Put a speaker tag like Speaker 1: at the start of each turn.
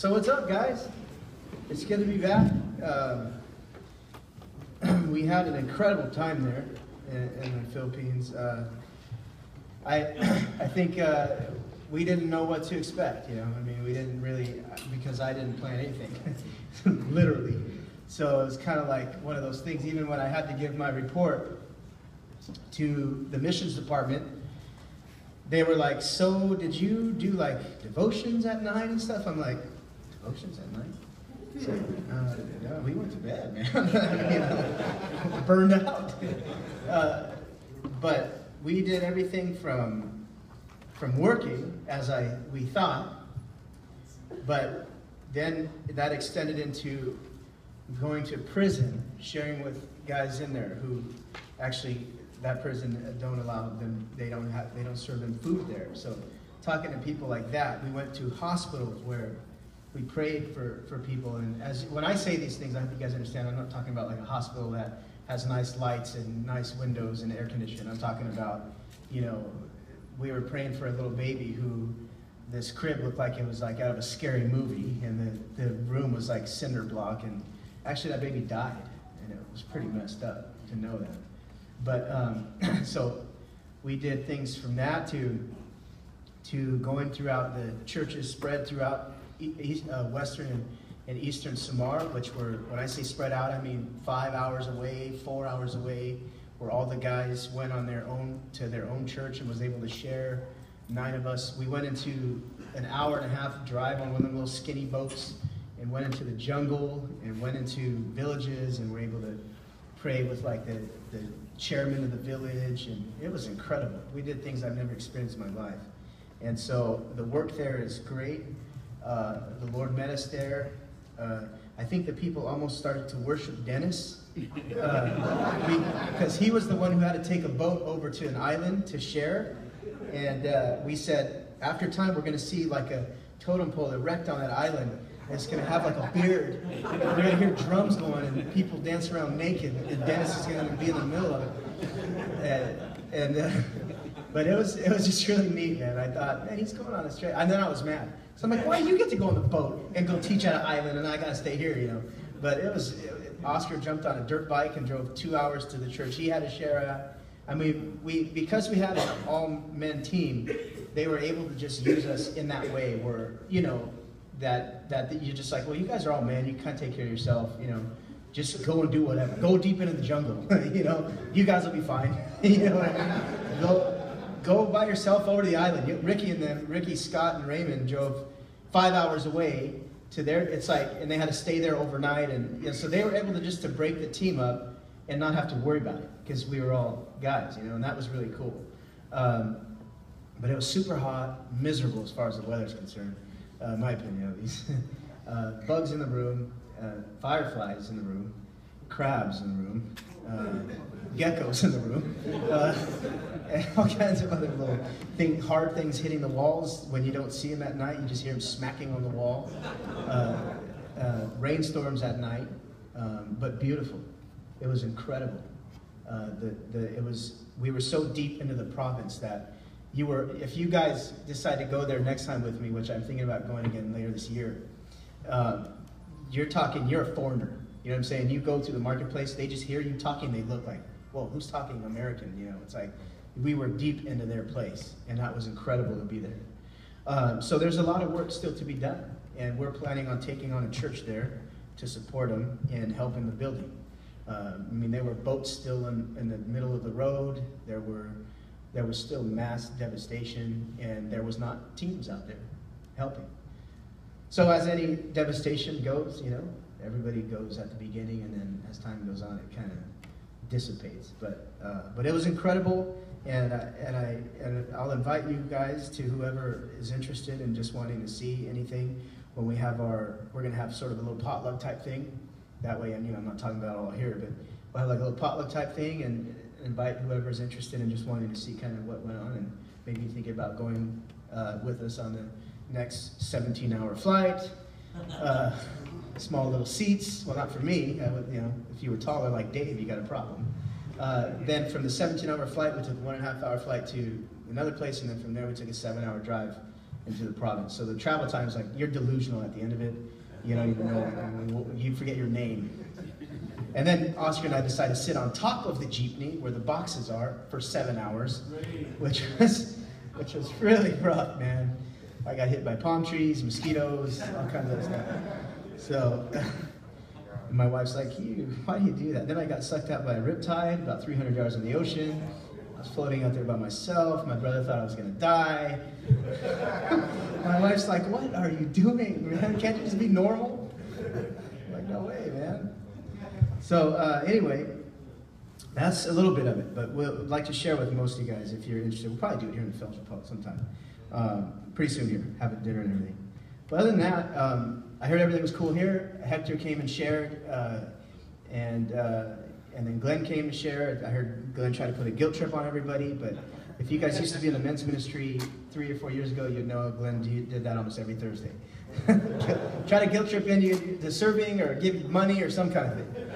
Speaker 1: So what's up, guys? It's good to be back. Um, we had an incredible time there in, in the Philippines. Uh, I I think uh, we didn't know what to expect. You know, I mean, we didn't really because I didn't plan anything, literally. So it was kind of like one of those things. Even when I had to give my report to the missions department, they were like, "So did you do like devotions at night and stuff?" I'm like, "Devotions at night." So, uh, yeah, we went to bed, man. you know, burned out. Uh, but we did everything from from working as I we thought, but then that extended into going to prison, sharing with guys in there who actually that prison don't allow them. They don't have. They don't serve them food there. So talking to people like that, we went to hospitals where we prayed for, for people. And as when I say these things, I hope you guys understand. I'm not talking about like a hospital that has nice lights and nice windows and air conditioning. I'm talking about, you know, we were praying for a little baby who this crib looked like it was like out of a scary movie, and the, the room was like cinder block, and actually that baby died, and it was pretty messed up to know that. But um, so we did things from that to to going throughout the churches spread throughout east, uh, western and, and, eastern Samar, which were, when I say spread out, I mean five hours away, four hours away, where all the guys went on their own to their own church and was able to share. Nine of us, we went into an hour and a half drive on one of the little skinny boats and went into the jungle and went into villages and were able to pray with like the, the chairman of the village and it was incredible. We did things I've never experienced in my life. And so the work there is great. Uh, the Lord met us there. Uh, I think the people almost started to worship Dennis uh, because he was the one who had to take a boat over to an island to share. And uh, we said, after time, we're going to see like a totem pole erect on that island. And it's going to have like a beard. We're going to hear drums going and people dance around naked. And Dennis is going to be in the middle of it. And, and uh, but it was it was just really neat, man. I thought, man, he's going on a trip. And then I was mad. So I'm like, why do you get to go on the boat and go teach at an island, and I got to stay here, you know? But it was it, Oscar jumped on a dirt bike and drove two hours to the church he had to share at. I mean, we because we had an all men team, they were able to just use us in that way, where you know that that you're just like, well, you guys are all men, you can't take care of yourself, you know just go and do whatever. Go deep into the jungle. you know, you guys will be fine. you know what I mean? Go, go by yourself over to the island. Ricky and them, Ricky, Scott, and Raymond drove five hours away to their. It's like, and they had to stay there overnight, and you know, so they were able to just to break the team up and not have to worry about it because we were all guys, you know, and that was really cool. Um, but it was super hot, miserable as far as the weather's concerned, uh, my opinion at least. uh, bugs in the room, uh, fireflies in the room, crabs in the room. Uh, geckos in the room, uh, and all kinds of other little thing, hard things hitting the walls when you don't see them at night. You just hear them smacking on the wall. Uh, uh, rainstorms at night, um, but beautiful. It was incredible. Uh, the, the, it was, we were so deep into the province that you were, if you guys decide to go there next time with me, which I'm thinking about going again later this year, uh, you're talking, you're a foreigner. You know what I'm saying? You go to the marketplace, they just hear you talking, they look like, well, who's talking American? You know, it's like we were deep into their place, and that was incredible to be there. Um, so there's a lot of work still to be done, and we're planning on taking on a church there to support them and help in the building. Um, I mean, there were boats still in, in the middle of the road. There were there was still mass devastation, and there was not teams out there helping. So as any devastation goes, you know, everybody goes at the beginning, and then as time goes on, it kind of dissipates. But uh, but it was incredible, and uh, and I and I'll invite you guys to whoever is interested in just wanting to see anything when we have our we're gonna have sort of a little potluck type thing. That way, and you I'm not talking about all here, but we'll have like a little potluck type thing and invite whoever's interested in just wanting to see kind of what went on and maybe thinking about going uh, with us on the next 17 hour flight. Uh, small little seats. Well, not for me. Would, you know, if you were taller like Dave, you got a problem. Uh, then from the 17-hour flight, we took a one and a half hour flight to another place, and then from there we took a seven-hour drive into the province. So the travel time is like you're delusional at the end of it. You don't even know. I mean, you forget your name. And then Oscar and I decided to sit on top of the jeepney where the boxes are for seven hours, which was which was really rough, man. I got hit by palm trees, mosquitoes, all kinds of stuff. So my wife's like, "You, why do you do that?" Then I got sucked out by a riptide, about 300 yards in the ocean. I was floating out there by myself. My brother thought I was gonna die. my wife's like, "What are you doing, man? Can't you just be normal?" I'm like, no way, man. So uh, anyway, that's a little bit of it, but we'll like to share with most of you guys if you're interested. We'll probably do it here in the Republic sometime, um, pretty soon here, have a dinner and everything. But other than that, um, I heard everything was cool here. Hector came and shared, uh, and uh, and then Glenn came and shared. I heard Glenn try to put a guilt trip on everybody, but if you guys used to be in the men's ministry three or four years ago, you'd know Glenn did that almost every Thursday. try to guilt trip into to serving or give money or some kind of thing.